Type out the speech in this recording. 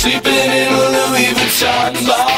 Sleeping in a Louis Vuitton box.